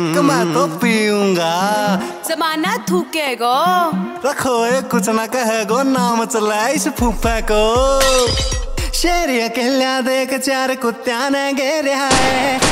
मैं तो पीऊँगा जमाना थूकेगो। रखो कुछ ना कहेगो नाम चला इस फूफे को। शेरिया अकेला देख चार कुत्त्या ने घेरा है